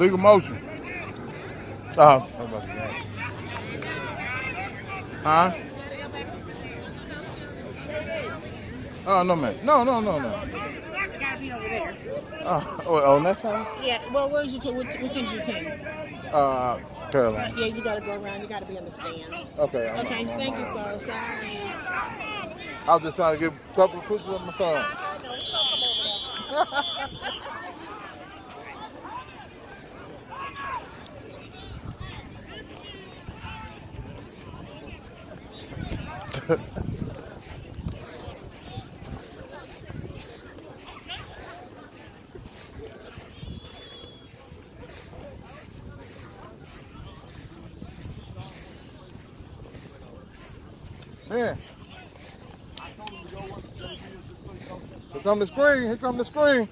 Legal motion. Oh. Huh? Oh, no, man. No, no, no, no. Gotta be over there. Oh, oh on that side? Yeah, well, where's your team? Which, which your team? Uh, Caroline. Yeah, you gotta go around. You gotta be in the stands. Okay. I'm- Okay, I'm- I'm- thank you, sir. Sorry. I was just trying to get a couple of pictures of my son. Man. Here come the screen. Here come the screen.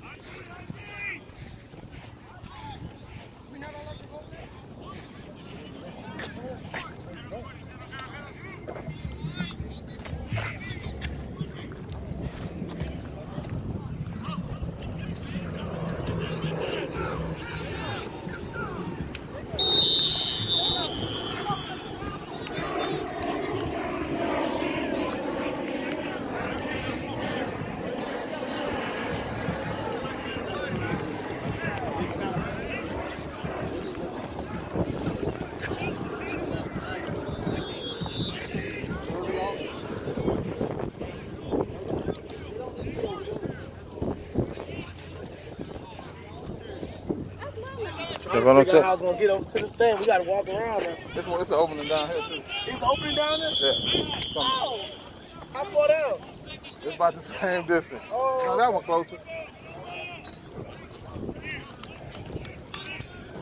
To figure out how I was gonna get over to the stand. We gotta walk around now. This one, it's opening down here too. It's opening down there? Yeah. Oh, how far down? It's about the same distance. Oh. No, that one closer.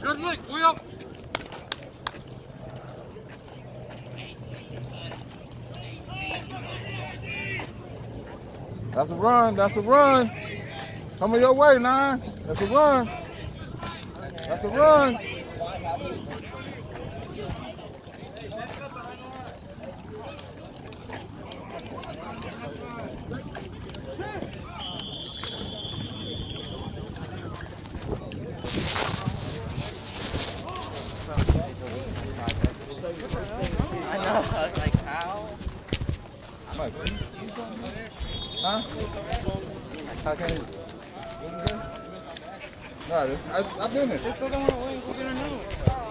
Good look, Will. That's a run. That's a run. Coming your way, nine. That's a run. That's a run. I know. I was like, how? Mike, Huh? How can you? What you say? I, I've been. Still don't want to win. We're gonna know.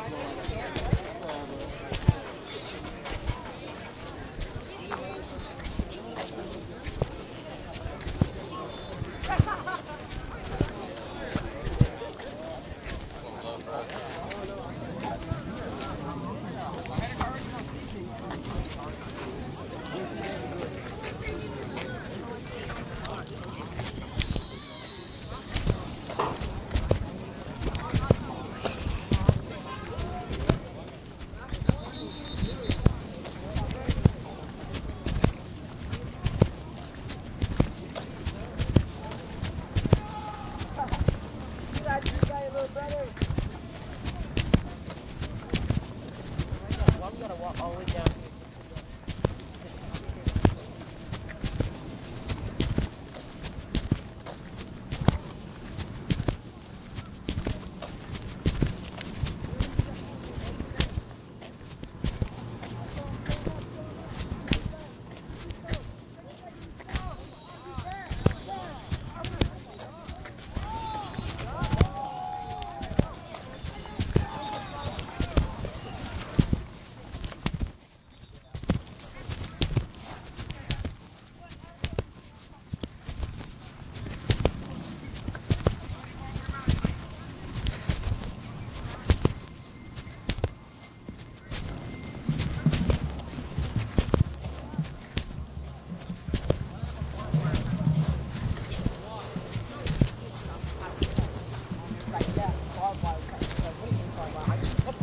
Why we gotta walk all the way down